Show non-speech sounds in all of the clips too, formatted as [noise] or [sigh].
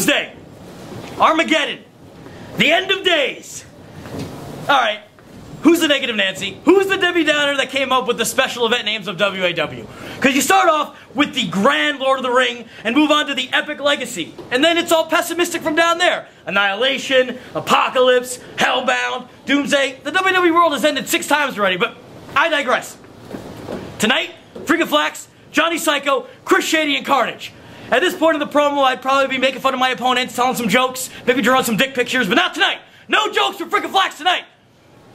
Doomsday. Armageddon. The end of days. Alright. Who's the negative Nancy? Who's the Debbie Downer that came up with the special event names of WAW? Because you start off with the grand Lord of the Ring and move on to the epic legacy. And then it's all pessimistic from down there. Annihilation, Apocalypse, Hellbound, Doomsday. The WAW world has ended six times already, but I digress. Tonight, Freakin' Flax, Johnny Psycho, Chris Shady, and Carnage. At this point in the promo, I'd probably be making fun of my opponents, telling some jokes, maybe drawing some dick pictures, but not tonight. No jokes for Freakin' Flax tonight.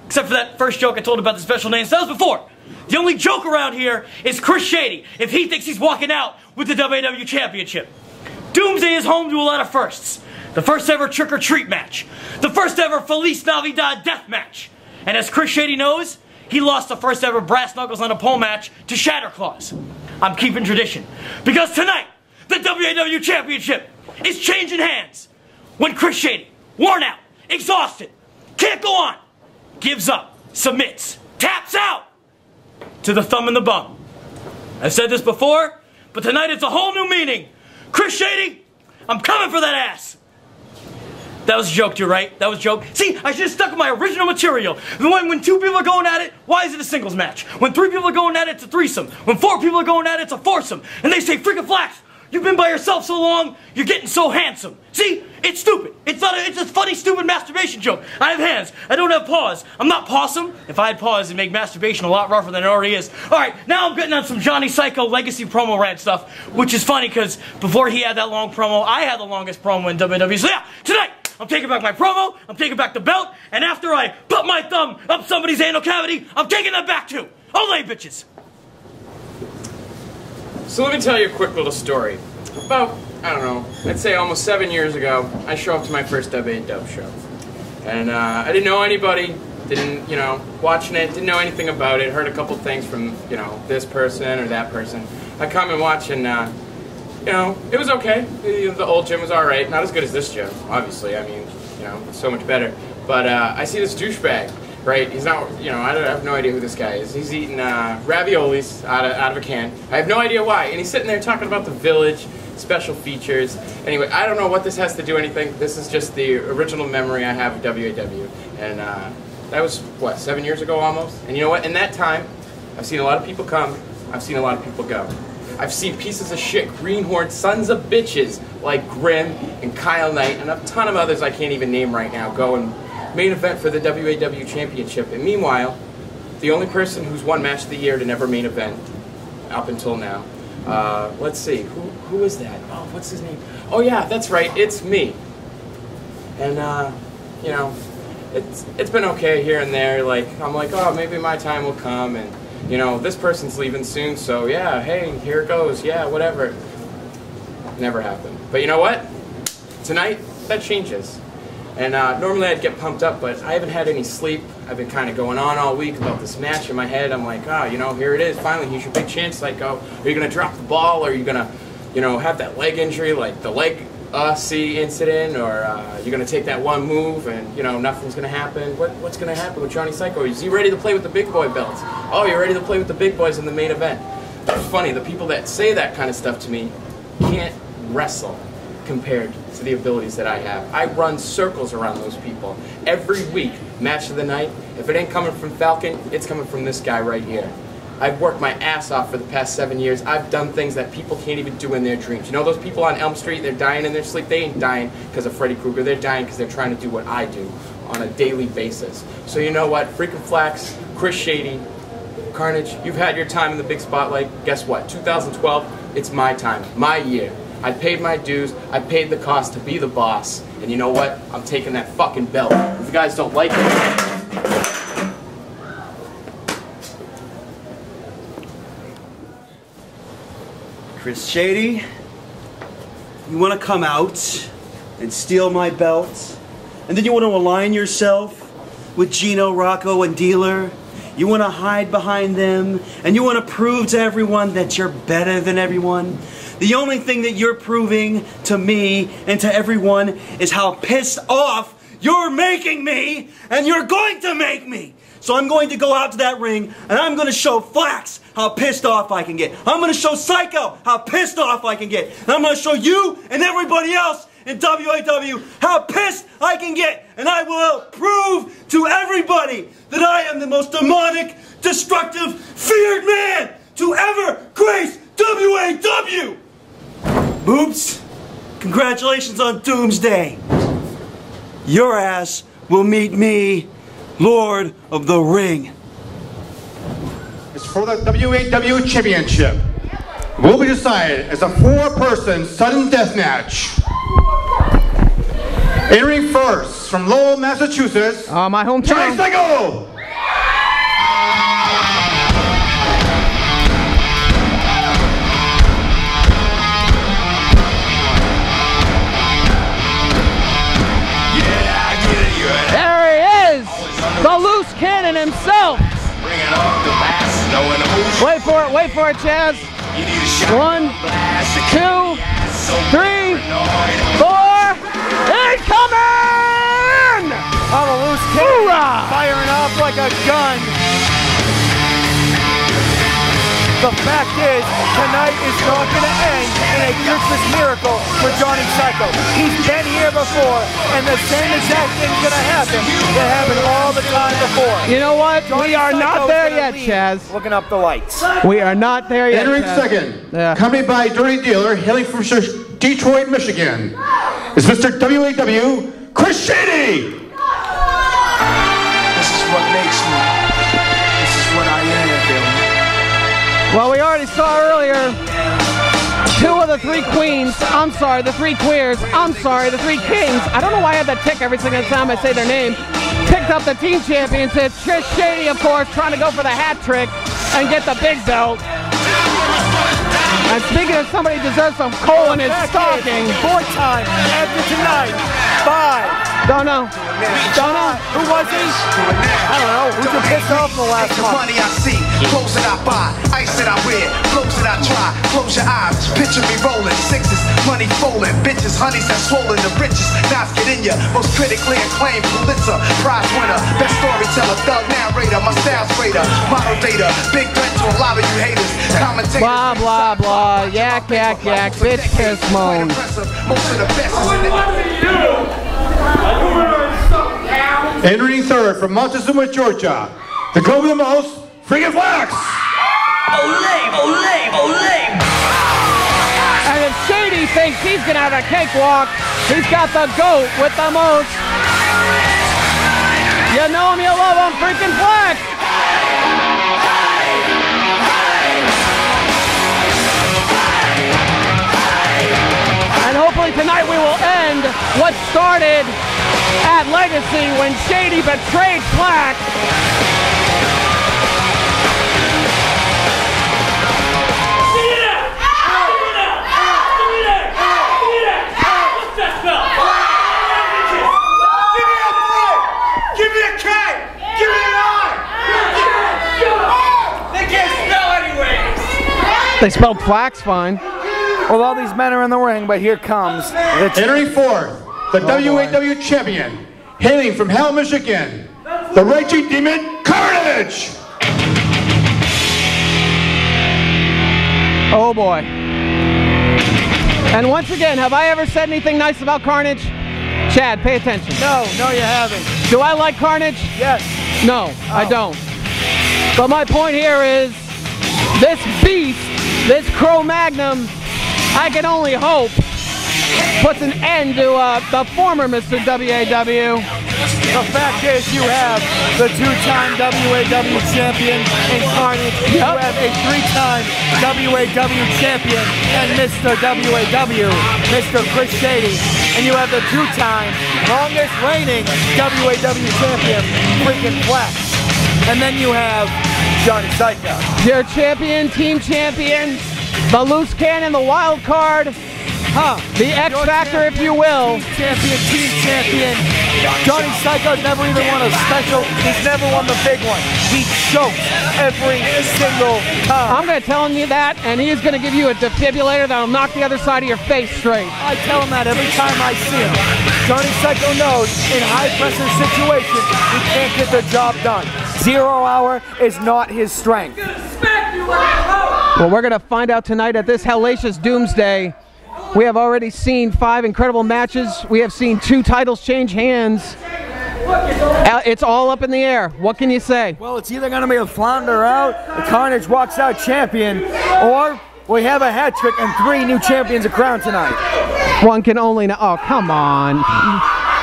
Except for that first joke I told about the special names. That was before. The only joke around here is Chris Shady if he thinks he's walking out with the WAW Championship. Doomsday is home to a lot of firsts. The first ever trick or treat match. The first ever Feliz Navidad death match. And as Chris Shady knows, he lost the first ever brass knuckles on a pole match to Shatterclaws. I'm keeping tradition. Because tonight, the WAW Championship is changing hands. When Chris Shady, worn out, exhausted, can't go on, gives up, submits, taps out to the thumb and the bum. I've said this before, but tonight it's a whole new meaning. Chris Shady, I'm coming for that ass. That was a joke too, right? That was a joke. See, I should have stuck with my original material. When, when two people are going at it, why is it a singles match? When three people are going at it, it's a threesome. When four people are going at it, it's a foursome. And they say, freaking flax, You've been by yourself so long, you're getting so handsome. See, it's stupid. It's not. A, it's a funny, stupid masturbation joke. I have hands. I don't have paws. I'm not possum. If I had paws, it'd make masturbation a lot rougher than it already is. All right, now I'm getting on some Johnny Psycho legacy promo rant stuff, which is funny because before he had that long promo, I had the longest promo in WAW. So yeah, tonight I'm taking back my promo. I'm taking back the belt, and after I put my thumb up somebody's anal cavity, I'm taking that back too. Olay, bitches. So let me tell you a quick little story. About, I don't know, I'd say almost seven years ago, I show up to my first WA Dub show. And uh, I didn't know anybody, didn't, you know, watching it, didn't know anything about it, heard a couple things from, you know, this person or that person. I come and watch and, uh, you know, it was okay. The, the old gym was alright. Not as good as this gym, obviously. I mean, you know, so much better. But uh, I see this douchebag right? He's not, you know, I, I, have no idea who this guy is. He's eating uh, raviolis out of, out of a can. I have no idea why. And he's sitting there talking about the village, special features. Anyway, I don't know what this has to do anything. This is just the original memory I have of WAW. And uh, that was, what, seven years ago almost? And you know what? In that time, I've seen a lot of people come. I've seen a lot of people go. I've seen pieces of shit, greenhorn sons of bitches like Grim and Kyle Knight and a ton of others I can't even name right now go and main event for the WAW Championship. And meanwhile, the only person who's won Match of the Year to never main event up until now. Uh, let's see, who, who is that? Oh, what's his name? Oh yeah, that's right, it's me. And, uh, you know, it's, it's been okay here and there. Like, I'm like, oh, maybe my time will come. And, you know, this person's leaving soon, so yeah, hey, here it goes. Yeah, whatever. Never happened. But you know what? Tonight, that changes. And uh, normally I'd get pumped up, but I haven't had any sleep. I've been kind of going on all week about this match in my head. I'm like, ah, oh, you know, here it is. Finally, here's your big chance. Like, oh, are you going to drop the ball? Or are you going to, you know, have that leg injury, like the leg uh, C incident? Or uh, you're going to take that one move and, you know, nothing's going to happen? What, what's going to happen with Johnny Psycho? Is he ready to play with the big boy belts? Oh, you're ready to play with the big boys in the main event. Funny. The people that say that kind of stuff to me can't wrestle compared to the abilities that I have. I run circles around those people. Every week, match of the night, if it ain't coming from Falcon, it's coming from this guy right here. I've worked my ass off for the past seven years. I've done things that people can't even do in their dreams. You know those people on Elm Street, they're dying in their sleep? They ain't dying because of Freddy Krueger. They're dying because they're trying to do what I do on a daily basis. So you know what? Freakin' Flax, Chris Shady, Carnage, you've had your time in the big spotlight. Guess what? 2012, it's my time, my year. I paid my dues. I paid the cost to be the boss. And you know what? I'm taking that fucking belt. If you guys don't like it... Chris Shady, you want to come out and steal my belt? And then you want to align yourself with Gino, Rocco, and Dealer? You want to hide behind them? And you want to prove to everyone that you're better than everyone? The only thing that you're proving to me and to everyone is how pissed off you're making me and you're going to make me. So I'm going to go out to that ring and I'm going to show Flax how pissed off I can get. I'm going to show Psycho how pissed off I can get. And I'm going to show you and everybody else in WAW how pissed I can get, and I will prove to everybody that I am the most demonic, destructive, feared man to ever grace WAW! Boops, congratulations on Doomsday. Your ass will meet me, Lord of the Ring. It's for the WAW Championship. Will be decided as a four-person sudden death match. Entering first from Lowell, Massachusetts, Uh, my Johnny hometown. Psycho! Cannon himself! Wait for it, wait for it, Chaz. One, two, three, four, incoming! On a loose cannon, Hoorah! firing The fact is, tonight is not going to end in a Christmas miracle for Johnny Psycho. He's been here before, and the same exact thing's going to happen that happened all the time before. You know what? Johnny We are Psycho's not there yet, Chaz. Looking up the lights. We are not there yet. Entering Chaz. second, Yeah. accompanied by Dirty Dealer, hailing from Detroit, Michigan, is Mr. WAW Chris Shady! This is what makes me. Well, we already saw earlier two of the three queens. I'm sorry, the three queers. I'm sorry, the three kings. I don't know why I have that tick every single time I say their name. Picked up the team championship. Chris Shady, of course, trying to go for the hat trick and get the big belt. And speaking of somebody who deserves some coal in his stocking, Four times after tonight. Five. don't know. Don't. Who was he? I don't know. Who's been pissed off in the last The month? money I see, clothes that I buy, ice that I wear, clothes that I try. Close your eyes, picture me rolling, sixes, money folding, bitches, honeys that swollen, the richest. Knives get in ya, most critically acclaimed Pulitzer Prize winner, best storyteller, thug narrator, my style's greater, model data, big threat to a lot of you haters, commentators. Blah, blah, blah. Yak, yak, yak. Bitch, piss, moan. Impressive, most of the best is in the Entering third from Montezuma, Georgia, the go with the most, Freaking Flax! Olay, olay, olay! And if Shady thinks he's gonna have a cakewalk, he's got the goat with the most. You know him, you love him, freaking Flax. And hopefully tonight we will end what started at Legacy when Shady betrayed Flax. Give me a K! Give me an I! They can't spell anyways! They spelled Flax fine. Well, all these men are in the ring, but here comes the t- Entering fourth, the WAW champion, hailing from Hell, Michigan, the Raging Demon Carnage! Oh boy. And once again, have I ever said anything nice about Carnage? Chad, pay attention. No, no, you haven't. Do I like Carnage? Yes. No, I oh. don't. But my point here is this beast, this Cro Magnum, I can only hope puts an end to uh, the former Mr. WAW. The fact is, you have the two-time WAW champion in Carnage. You have a three-time WAW champion and Mr. WAW, Mr. Chris Shady. And you have the two-time longest reigning WAW champion, freaking Flax. And then you have Johnny Psycho. Your champion, team champion, the loose cannon, the wild card, Huh. the X Your Factor, if you will. champion, team champion. Johnny Psycho's never even won a special. He's never won the big one. He chokes every single time. I'm going to tell you that, and he's going to give you a defibrillator that'll knock the other side of your face straight. I tell him that every time I see him. Johnny Psycho knows in high pressure situations he can't get the job done. Zero hour is not his strength. Well, we're going to find out tonight at this hellacious doomsday We have already seen five incredible matches. We have seen two titles change hands. Uh, It's all up in the air. What can you say? Well, it's either going to be a flounder out, the Carnage walks out champion, or we have a hat trick and three new champions are crowned tonight. One can only know. Oh, come on.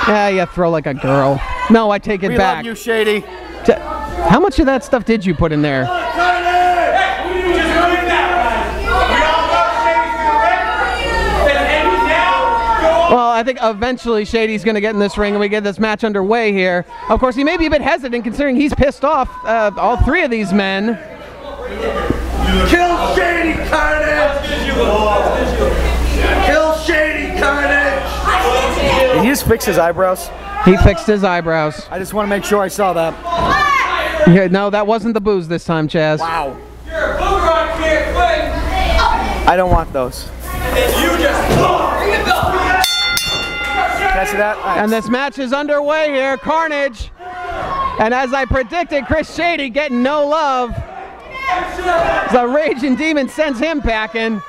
Yeah, you throw like a girl. No, I take it We back. love you, Shady. How much of that stuff did you put in there? Well, I think eventually Shady's going to get in this ring and we get this match underway here. Of course, he may be a bit hesitant considering he's pissed off uh, all three of these men. Kill Shady Carnage! Kill Shady Carnage! Did he just fix his eyebrows? He fixed his eyebrows. I just want to make sure I saw that. Yeah, no, that wasn't the booze this time, Chaz. Wow. I don't want those. Can I see that? And this match is underway here. Carnage. And as I predicted, Chris Shady getting no love. The Raging Demon sends him packing.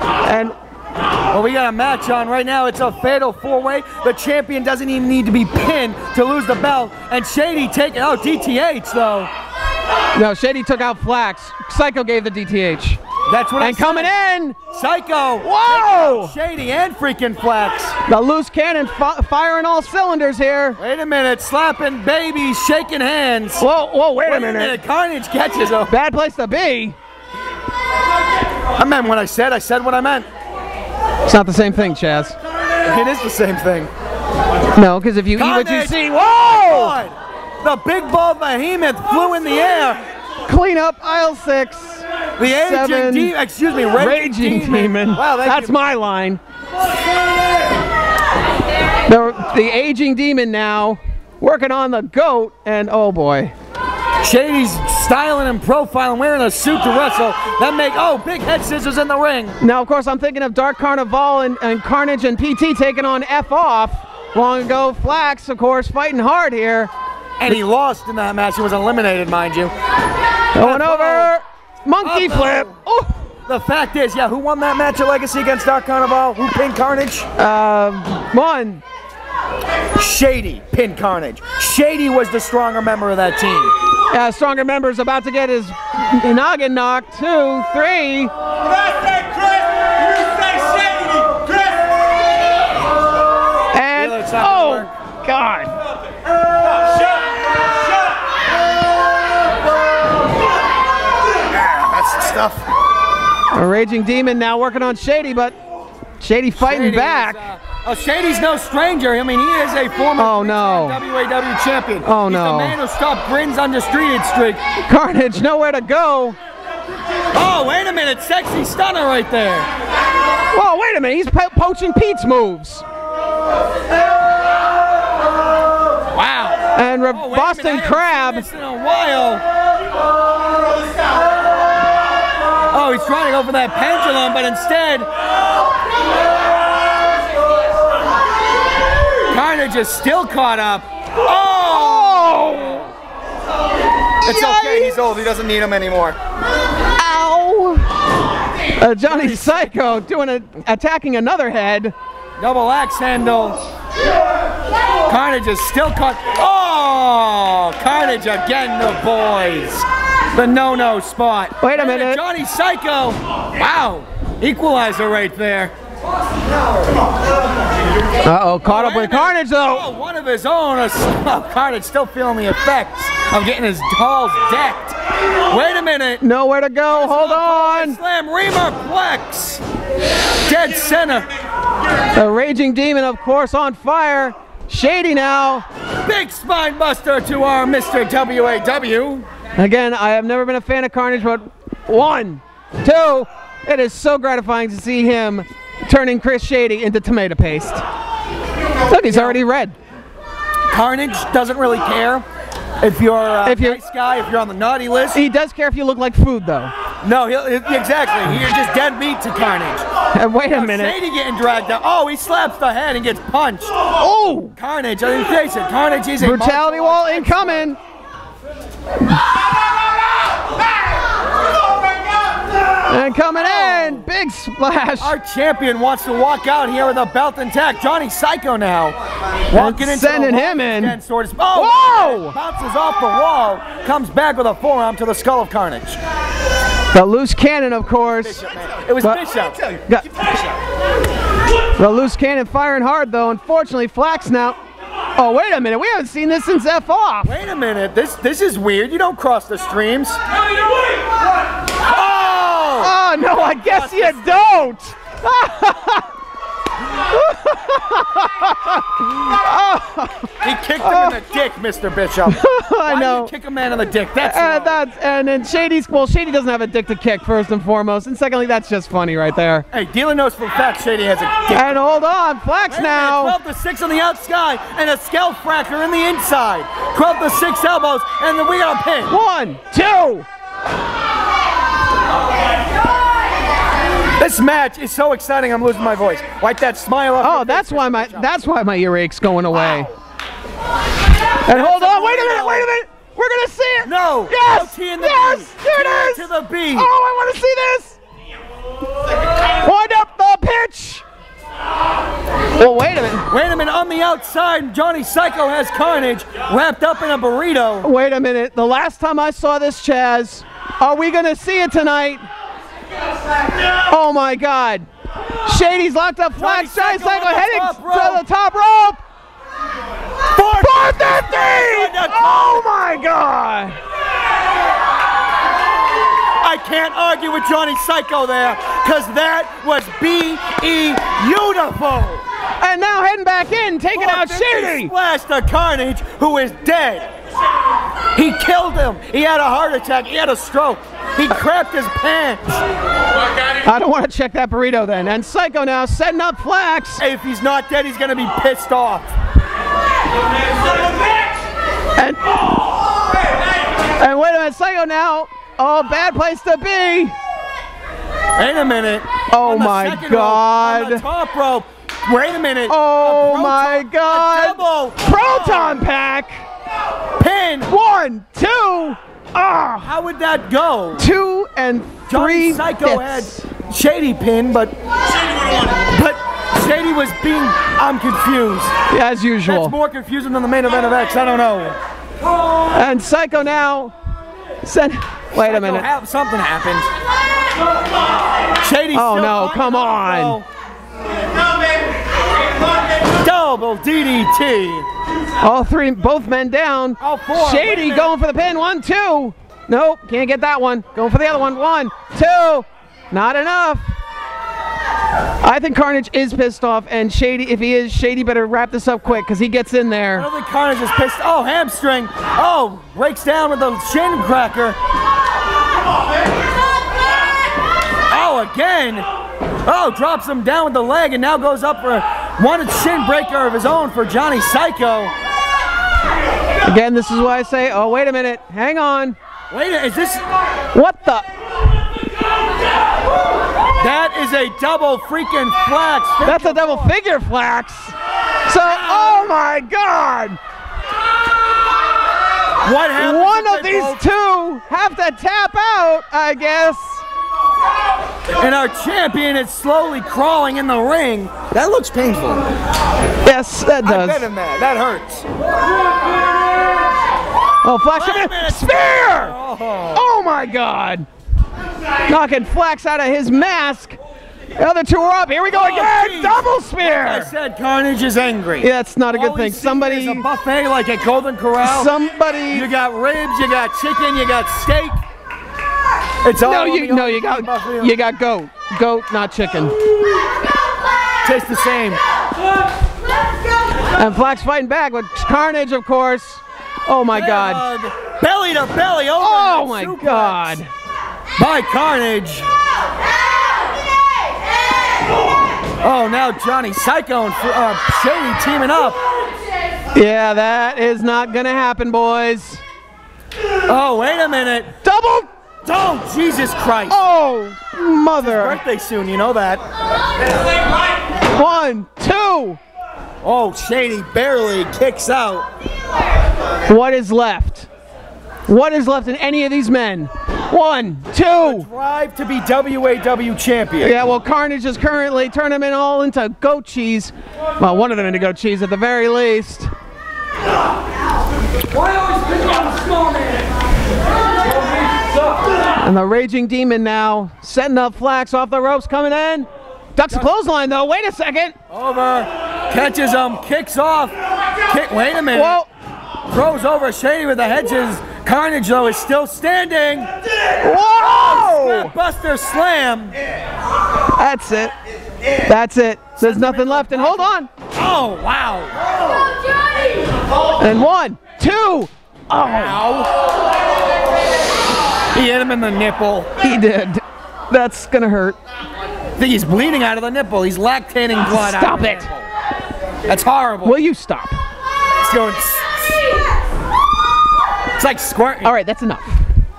And Well, we got a match on right now. It's a fatal four-way. The champion doesn't even need to be pinned to lose the belt. And Shady taking out DTH though. no, Shady took out Flax. Psycho gave the DTH. That's what And I coming said. in, Psycho. Whoa! Shady and freaking Flax. the loose cannon fi- firing all cylinders here. Wait a minute, slapping babies, shaking hands. Whoa, whoa, wait, Wait a minute. Carnage catches him. Bad place to be. I meant what I said. I said what I meant. It's not the same thing, Chaz. It is the same thing. No, because if you eat what you see, Oh whoa! God. The big ball behemoth flew in the air. Clean up aisle six. The aging Seven. demon, excuse me, raging, Raging Demon. Wow, thank That's you. my line. The, the aging demon now working on the goat, and oh boy. Shady's styling and profiling, wearing a suit to wrestle. That make oh, big head scissors in the ring. Now, of course, I'm thinking of Dark Carnival and, and Carnage and PT taking on F off. Long ago, Flax, of course, fighting hard here. And he lost in that match. He was eliminated, mind you. Going over. Monkey Uh-oh. flip. Oh, The fact is, yeah, who won that match at Legacy against Dark Carnival? Who pinned Carnage? Um, one. Shady pinned Carnage. Shady was the stronger member of that team. Uh, stronger is about to get his noggin knocked. Two, three. And Really, it's not gonna oh god. That's the stuff. A raging demon now working on Shady, but Shady fighting Shady is, back. uh, oh, Shady's no stranger. I mean, he is a former Oh, no. WAW champion. Oh, He's no. He's the man who stopped Bryn's undisputed streak. Carnage nowhere to go. Oh, wait a minute. Sexy stunner right there. Whoa, wait a minute. He's po- poaching Pete's moves. Wow. And Oh, Boston minute, I haven't Crab. Oh, he's trying to go for that pendulum, but instead, Carnage is still caught up. Oh! It's okay. He's old. He doesn't need him anymore. Ow! Uh, Johnny Psycho doing a attacking another head. Double axe handle. Carnage is still caught. Oh! Carnage again, the boys. The no-no spot. Wait a minute. Johnny Psycho. Wow. Equalizer right there. Uh oh, caught up with. Carnage though. Oh, one of his own. [laughs] Oh, Carnage still feeling the effects of getting his balls decked. Wait a minute. Nowhere to go. Hold on. Slam Reamer Plex. Dead center. The raging demon, of course, on fire. Shady now. Big spine buster to our Mr. WAW. Again, I have never been a fan of Carnage, but one, two. It is so gratifying to see him turning Chris Shady into tomato paste. Look, he's already red. Carnage doesn't really care if you're a If you're- nice guy, if you're on the naughty list. He does care if you look like food, though. No, he'll, exactly. You're just dead meat to Carnage. Uh, wait a minute. Shady getting dragged out. Oh, he slaps the head and gets punched. Oh! Carnage, I mean, face it, Carnage is a Brutality wall incoming. And coming in, big splash. Our champion wants to walk out here with a belt intact. Johnny Psycho now. Walking into sending him in. sort of. Oh! Whoa! Bounces off the wall. Comes back with a forearm to the skull of Carnage. The loose cannon, of course. It was But- Bishop. Got- the loose cannon firing hard, though. Unfortunately, Flax now. Oh, wait a minute. We haven't seen this since F off. Wait a minute. This this is weird. You don't cross the streams. Oh! Oh, no, I guess you don't. [laughs] He kicked him in the dick, Mr. Bishop. [laughs] I Why know. kick a man in the dick? That's uh, And wrong. that's and then Shady's well, Shady doesn't have a dick to kick first and foremost, and secondly, that's just funny right there. Hey, Dealer knows for a fact Shady has a dick. And hold on, flex Wait a minute, now. 12 to 6 on the outside and a scalp fracker in the inside. 12 to 6 elbows and then we got a pin. One, two. This match is so exciting I'm losing my voice. Wipe that smile off. Oh, that's why my that's why my earache's going away. And hold on, wait a minute, wait a minute. We're gonna see it. No. Yes. No T in the yes. B. There it to the B. Oh, I want to see this. Wind up the pitch. Well, wait a minute. Wait a minute, on the outside, Johnny Psycho has Carnage wrapped up in a burrito. Wait a minute. The last time I saw this, Chaz, are we gonna see it tonight? Oh my God. Shady's locked up Johnny flags. Johnny Psycho Psycho on the heading top to the top rope. 450! Oh my God! I can't argue with Johnny Psycho there, because that was B.E. beautiful. And now heading back in, taking out Shady. Splash the Carnage, who is dead. He killed him. He had a heart attack. He had a stroke. He crapped his pants. I don't want to check that burrito then. And Psycho now setting up Flax. If he's not dead, he's gonna be pissed off. And, and wait a minute, Psycho now. Oh, bad place to be. Wait a minute. Oh my second rope, God. top rope. Wait a minute. Oh A my God. Proton pack. pin. One, two, ah, How would that go? two and Johnny three. Psycho fifths. had Shady pin, but but Shady was being. I'm confused. as usual. That's more confusing than the main event of X. I don't know. And Psycho now. Send, wait a minute. hap- something happened. Shady. Oh, still no, on come the on. Double DDT. All three, both men down. All four. Shady going for the pin. One, two. Nope, can't get that one. Going for the other one. One, two. Not enough. I think Carnage is pissed off, and Shady, if he is, Shady better wrap this up quick because he gets in I there. don't think Carnage is pissed. Oh, hamstring. Oh, breaks down with a shin cracker. Oh, again. Oh, drops him down with the leg and now goes up for one shin breaker of his own for Johnny Psycho. Again, this is why I say, oh, wait a minute. Hang on. Wait, is this? What the? That is a double freaking flax. That's a double figure flax. So, oh my God. What happens? One of these both- two have to tap out, I guess. And our champion is slowly crawling in the ring. That looks painful. Yes, that does. I bet him that. That hurts. Oh, a spear! Oh. Oh my God! Knocking Flax out of his mask. The other two are up. Here we go Oh, again. geez. Double I said Carnage is angry. Yeah, that's not a good thing. Somebody, is a buffet like at Golden Corral. somebody. You got ribs, you got chicken, you got steak. It's all No, you no, you got buffet. you got goat, goat, not chicken. Tastes the same. And Flax fighting back with Carnage, of course. Oh my God! Belly to belly over. Oh my suplex God! By Carnage. Oh, now Johnny Psycho and uh, Shady teaming up. Yeah, that is not gonna happen, boys. Oh, wait a minute. Double. Oh, Jesus Christ. Oh, mother. Birthday soon, you know that. One, two. Oh, Shady barely kicks out. What is left? What is left in any of these men? One, two. Drive to be WAW champion. Yeah, well, Carnage is currently turning them in all into goat cheese. Well, one of them into goat cheese at the very least. And the Raging Demon now setting up Flax off the ropes coming in. Ducks a clothesline though. Wait a second. Over. Catches him. Kicks off. Kick. Wait a minute. Whoa. Throws over Shady with the hedges. Carnage though is still standing. Whoa! Buster slam. That's it. That's it. There's nothing left. And hold on. Oh wow. And one, two. Oh. He hit him in the nipple. He did. That's gonna hurt. I think he's bleeding out of the nipple. He's lactating blood. out Stop of the it. nipple. That's horrible. Will you stop? It's going. It's like squirting. All right, that's enough.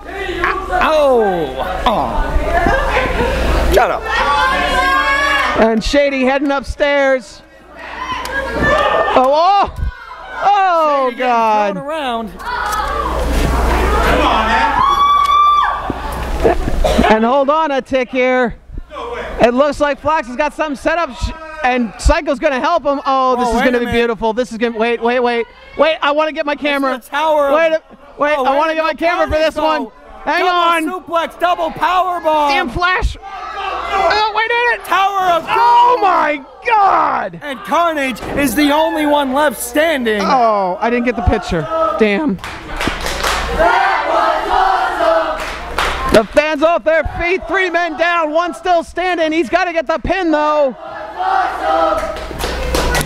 Oh. Oh. Shut up. And Shady heading upstairs. Oh, oh, oh Thrown God. around. And hold on a tick here. It looks like Flax has got something set up, and Psycho's gonna help him. Oh, this Oh, is gonna be beautiful. This is gonna. Wait, wait, wait, wait. I want to get my camera. the tower Wait, a, wait. Oh, I want to to get my camera for this Carnage, one. though. Hang double on. Suplex, double power bomb. Damn Flash. Oh, wait a minute. Tower of Oh my God. And Carnage is the only one left standing. Oh, I didn't get the picture. Damn. The fans off their feet, three men down, one still standing. He's got to get the pin though.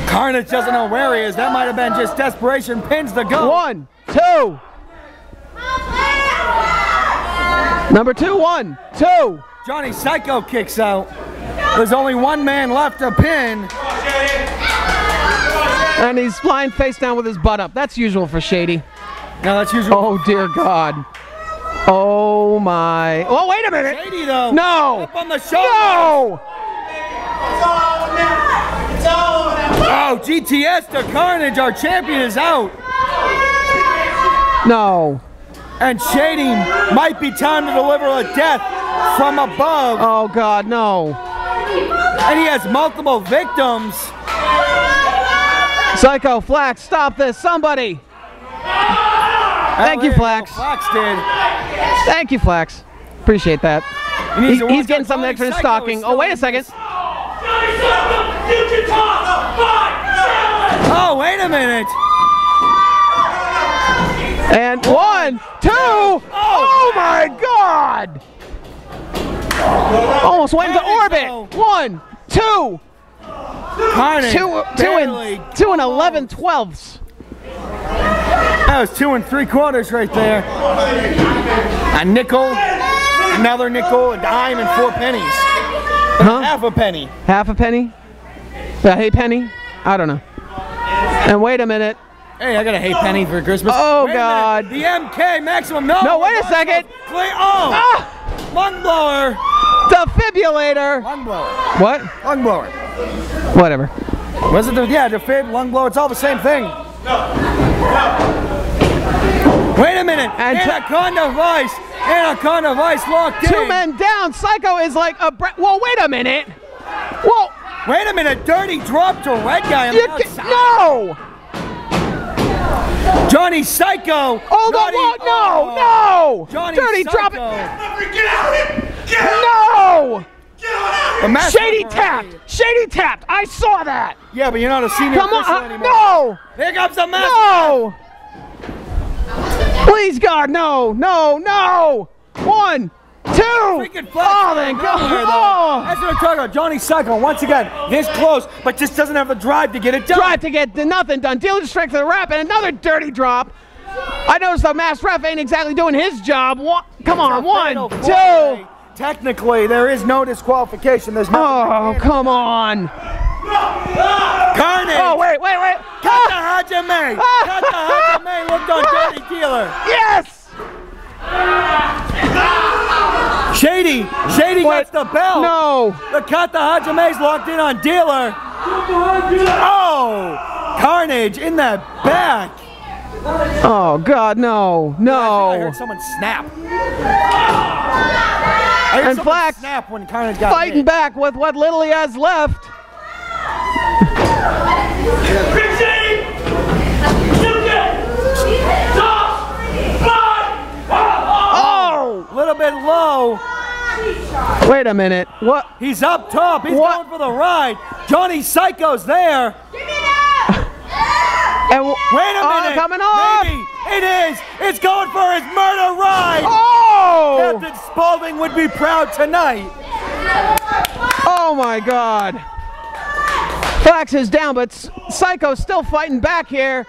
Carnage doesn't know where he is. That might have been just desperation pins to go. One, two. Number two, one, two. Johnny Psycho kicks out. There's only one man left to pin. And he's flying face down with his butt up. That's usual for Shady. Now that's usual. Oh dear God. Oh my. Oh, wait a minute. Shady though. No. Up on the shoulder. No. Oh, GTS to Carnage. Our champion is out. No. And Shady might be time to deliver a death from above. Oh God, no. And he has multiple victims. Psycho, Flax, stop this, somebody. Thank you, Flax. Flax did. Thank you, Flax. Appreciate that. He He's, he's getting something extra in stocking. Oh, wait a second. Oh, wait a minute. And one, two. Oh my God! Almost went into orbit. One, two, two, two and two and eleven twelfths. That was two and three quarters right there. A nickel, another nickel, a dime, and four pennies. Huh? Half a penny. Half a penny? A hey penny? I don't know. And wait a minute. Hey, I got a hay penny for Christmas. Oh, Wait. God. The MK maximum. No. No, wait a second. Clear. Oh. Ah! Lung blower. Defibrillator. Lung blower. What? Lung blower. Whatever. Was it the yeah the defib lung blower? It's all the same thing. Wait a minute. And t- Anaconda Vise. Anaconda Vise locked in. Two men down. Psycho is like a. Bre- Whoa, wait a minute. Whoa. Wait a minute. Dirty drop to red guy on You the outside. no. Johnny Psycho. Hold on. Johnny- Whoa, oh. no. Oh. No. Johnny Dirty Psycho. drop it. No. The master Shady tapped. Shady tapped. I saw that. Yeah, but you're not a senior Come on. uh, anymore. no. Here comes the master. No. Please, God, no, no, no. One, two. Freaking flash Oh, thank nowhere, God. though. Oh. That's what I'm talking about. Johnny Psycho, once again, this close, but just doesn't have the drive to get it done. Drive to get the nothing done. Dealing strength to the rep and another dirty drop. I noticed the mass ref ain't exactly doing his job. One, come on, one, two. Technically, there is no disqualification. There's no Oh, come on. carnage. Oh, wait, wait, wait. Kata Hajime. [laughs] Kata Hajime. Looked on Dirty Dealer. yes. Shady. Shady What? gets the bell. No. The Kata Hajime's locked in on Dealer. Oh! Carnage in the back. Oh, God, no, no. I no. heard someone snap. I And something Flax snap when Carnage got Fighting hit. back with what little he has left. Chris Shady! You get top five! Oh! A little bit low. Wait a minute. What? He's up top. He's What? going for the ride. Johnny Psycho's there. And Wait a oh, minute. coming off. Maybe it is. It's going for his murder ride. Oh! Captain Spaulding would be proud tonight. Oh my God. Flax is down, but Psycho's still fighting back here.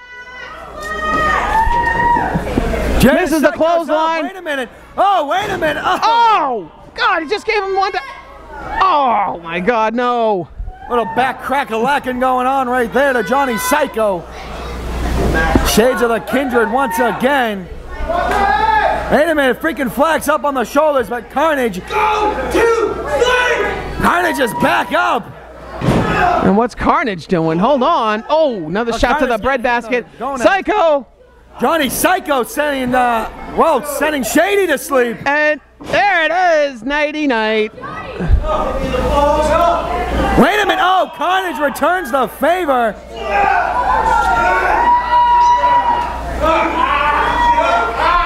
Johnny Misses the up. clothesline. Wait a minute. Oh, wait a minute. Oh. Oh! God, he just gave him one. To- oh my God, no. Little back crack a lacking going on right there to Johnny Psycho. Shades of the kindred once again. Wait a minute, freaking Flax up on the shoulders, but Carnage. Carnage is back up. And what's Carnage doing? Hold on. Oh, another Oh, shot to the Carnage bread the basket. Psycho! Johnny Psycho sending, uh, well, sending Shady to sleep. And there it is, nighty night. Wait a minute. Oh, Carnage returns the favor.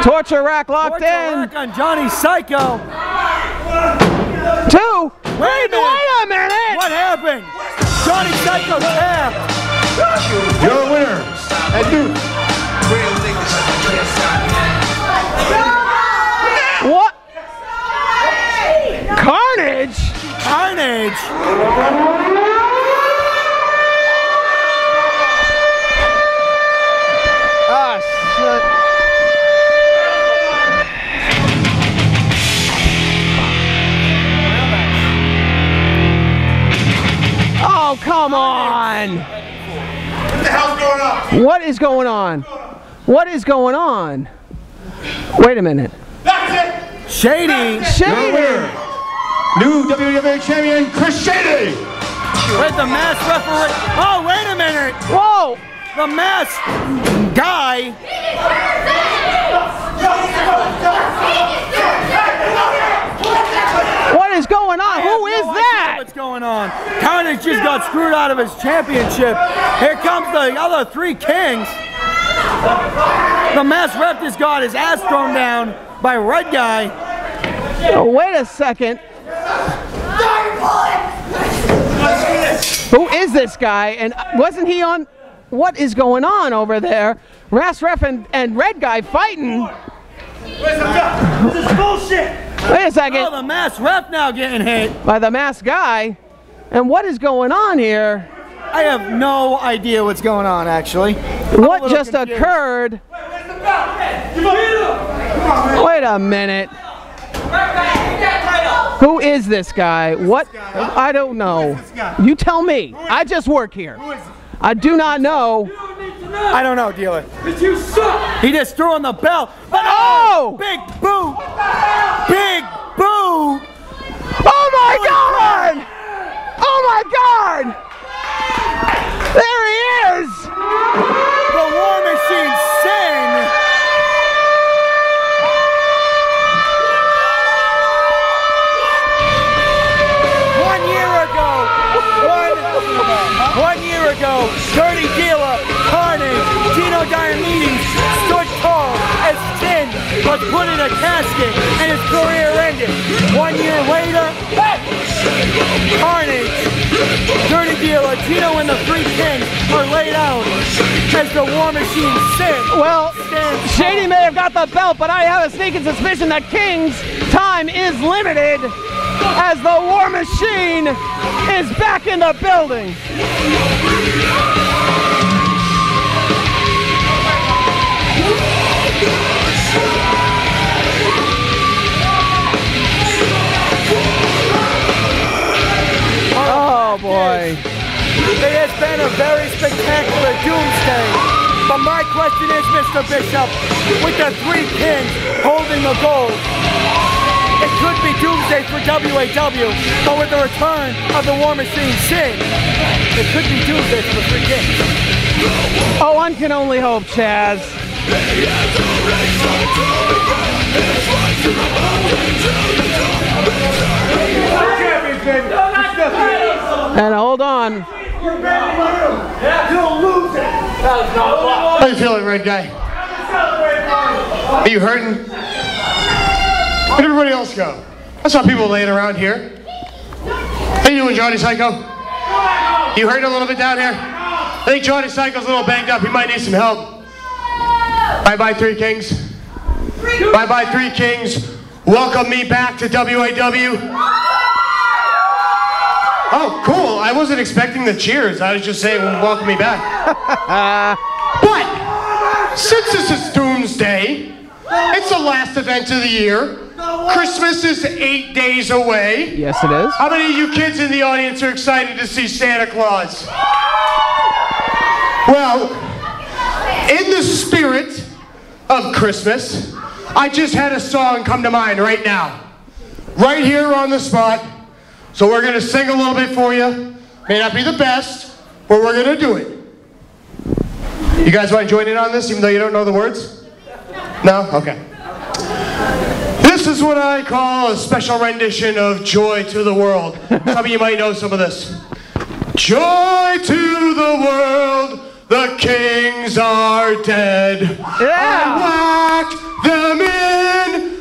Torture rack locked Torture in. rack on Johnny Psycho. Two. Wait a minute. Wait a minute. What happened? Johnny Psycho tapped. Your winner, and new What? Carnage? Carnage. Ah, shit. Oh, come on. What the hell's going on? What is going on? What is going on? Wait a minute. That's Shady. it. Your Shady. Winner, new WAW Champion Chris Shady. Wait, the mask referee. Oh, wait a minute. Whoa. The mask guy. What is going on? I Who have is no that? What's going on? Carnage just got screwed out of his championship. Here comes the other three kings. The mask rep just got his ass thrown down by Red Guy. Oh, wait a second. Who is this guy? And wasn't he on? What is going on over there? Ras Ref and, and Red Guy fighting. This is bullshit! Wait a second. Oh, the mass ref now getting hit. By the mass guy. And what is going on here? I have no idea what's going on, actually. What just confused. occurred? Wait a minute. Who is this guy? What? I don't know. You tell me. I just work here. I do not know. I don't know, dealer. You suck! He just threw on the belt. But Oh! Big boot! Big boot! Oh my God! Oh my God! There he is! Career ended. One year later, Carnage, Dirty Dealer, Gino and the Three Kings are laid out as the War Machine Sin. Well, Shady may have got the belt, but I have a sneaking suspicion that King's time is limited as the War Machine is back in the building. Oh boy. It has been a very spectacular doomsday. But my question is, Mr. Bishop, with the three pins holding the gold, it could be doomsday for WAW, but with the return of the War Machine Sin, it could be doomsday for the three kings. Oh, one can only hope, Chaz. And hold on. How you feeling, red guy? Are you hurting? Where'd everybody else go? I saw people laying around here. How you doing, Johnny Psycho? You hurting a little bit down here? I think Johnny Psycho's a little banged up. He might need some help. Bye bye, Three Kings. Bye bye, Three Kings. Welcome me back to WAW. Oh, cool. I wasn't expecting the cheers. I was just saying, welcome me back. [laughs] but, since this is Doomsday, it's the last event of the year. Christmas is eight days away. Yes, it is. How many of you kids in the audience are excited to see Santa Claus? Well, in the spirit of Christmas, I just had a song come to mind right now. Right here on the spot. So we're going to sing a little bit for you. May not be the best, but we're going to do it. You guys want to join in on this, even though you don't know the words? No? Okay. This is what I call a special rendition of Joy to the World. [laughs] Some of you might know some of this. Joy to the world, the kings are dead. Yeah. I whacked them in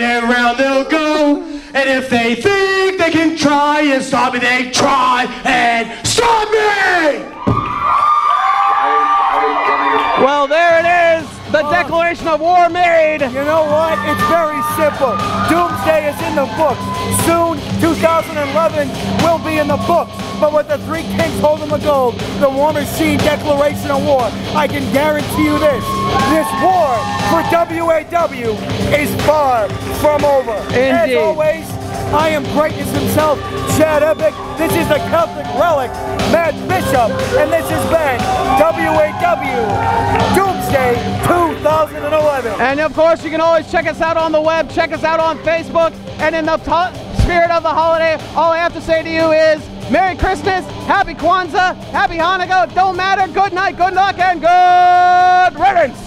round and round they'll go. And if they think they can try and stop me, they try and stop me! Well, there it is. The declaration of war made. You know what? It's very simple. Doomsday is in the books. Soon, 2011 will be in the books. But with the three kings holding the gold, the War Machine Declaration of War, I can guarantee you this. This war for WAW is far from over. As always, I am greatness himself, Chad Epic. This is the Celtic Relic, Matt Bishop, and this has been WAW Doomsday 2011. And of course, you can always check us out on the web, check us out on Facebook. And in the to- spirit of the holiday, all I have to say to you is Merry Christmas, Happy Kwanzaa, Happy Hanukkah, don't matter, good night, good luck, and good riddance.